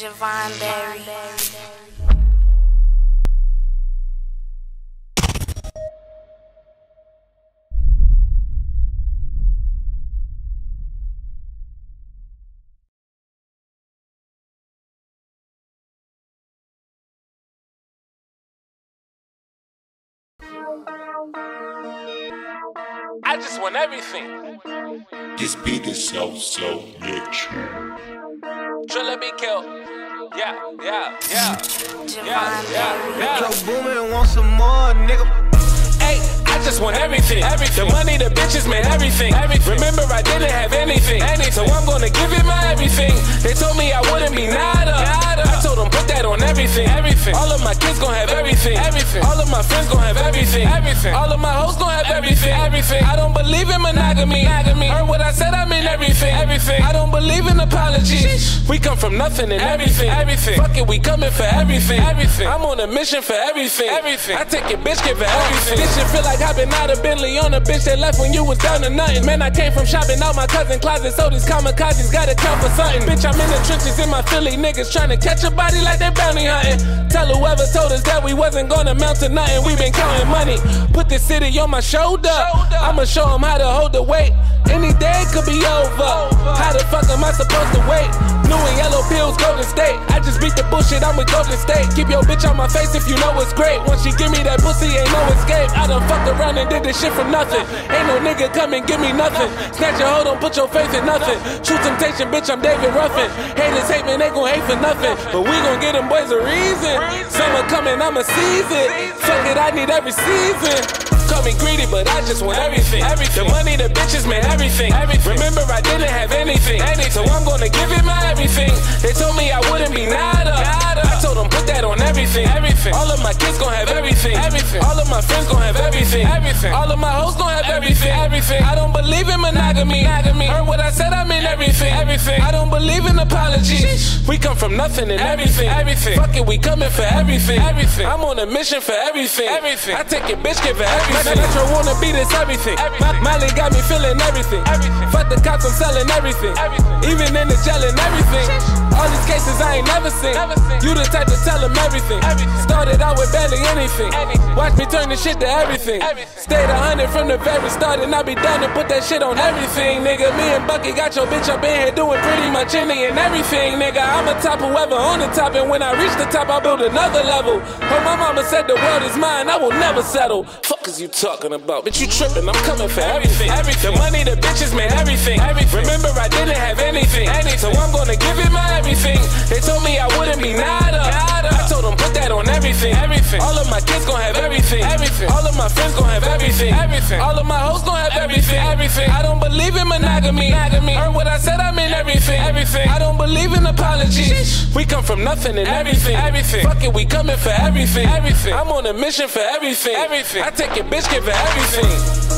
Jovan Berry. I just want everything. This beat is so, so rich. Driller be killed. Yeah, yeah, yeah. Yeah, yeah, yeah. Metro Boomin want some more, nigga. Hey, I just want everything. Everything. The money, the bitches, man, everything. Everything. Remember, I didn't have anything. anything. So I'm gonna give it my everything. They told me I wouldn't be nada. nada. I told them put that on everything. Everything. All of my kids gon' have everything. Everything. All of my friends gon' have everything. Everything. All of my hoes gon' have everything. Everything. I don't believe in monogamy. monogamy. Heard what I said, I mean everything. Everything. I don't believe in apologies. We come from nothing and everything. Everything. Fuck it, we coming for everything. Everything. I'm on a mission for everything. Everything. I take your bitch, give her everything. This shit feel like hopping out of Bentley on a bitch that left when you was down to nothing. Man, I came from shopping out my cousin closet, so these kamikazes gotta count for something. Bitch, I'm in the trenches in my Philly niggas trying to catch a body like they bounty hunting. Tell whoever told us that we wasn't gonna amount to nothing. We been counting money. Put this city on my shoulder. I'ma show them how to hold the weight. Any day could be over. How the fuck am I supposed to wait? Blue and yellow pills, Golden State. I just beat the bullshit, I'm with Golden State. Keep your bitch on my face if you know it's great. Once she give me that pussy, ain't no escape. I done fucked around and did this shit for nothing. Ain't no nigga come and give me nothing. Snatch your hoe, don't put your faith in nothing. True temptation, bitch, I'm David Ruffin. Haters hate me, they gon' hate for nothing. But we gon' get them boys a reason. Summer coming, I'ma. Fuck it, I need every season. Call me greedy, but I just want everything. Everything. The money, the bitches, man, everything. everything. Remember, I didn't have anything. anything. So I'm gonna give it my everything. They told me I wouldn't be nada. nada. I told them put that on everything. Everything. All of my kids gon' have everything. Everything. All of my friends gon' have everything. Everything. All of my hoes gon' have everything. Everything. I don't believe in monogamy. monogamy. Heard what I said, I mean everything. Everything. I don't believe in apologies. We come from nothing and everything. Everything. Fuck it, we coming for everything. Everything. I'm on a mission for everything. Everything. I take your bitch, give her everything. Metro wanna be this everything. everything. Miley got me feeling everything. everything. Fuck the cops, I'm selling everything. everything. Even in the jail and everything. All these cases I ain't never seen. Never seen. You the type to tell them everything. everything. Started out with barely anything. anything. Watch me turn this shit to everything. everything. Stayed a hundred from the very start and I be done and put that shit on everything, nigga. Me and Bucky got your bitch up in here doing pretty much and everything, nigga. I'm a top of whoever on the top, and when I reach the top, I'll build another level. But my mama said the world is mine, I will never settle. Fuck is you talking about? Bitch, you tripping, I'm coming for everything. everything. The money, the bitches, man, everything. everything. Remember, I didn't have anything. anything. So I'm gonna give it my everything. They told me I wouldn't be nada. nada. I told them my friends gon' have everything. everything. All of my hoes gon' have everything. everything. I don't believe in monogamy. monogamy. Heard what I said, I mean everything. everything. I don't believe in apologies. We come from nothing and everything. Everything. Fuck it, we coming for everything. Everything. I'm on a mission for everything. Everything. I take your bitch, give her everything.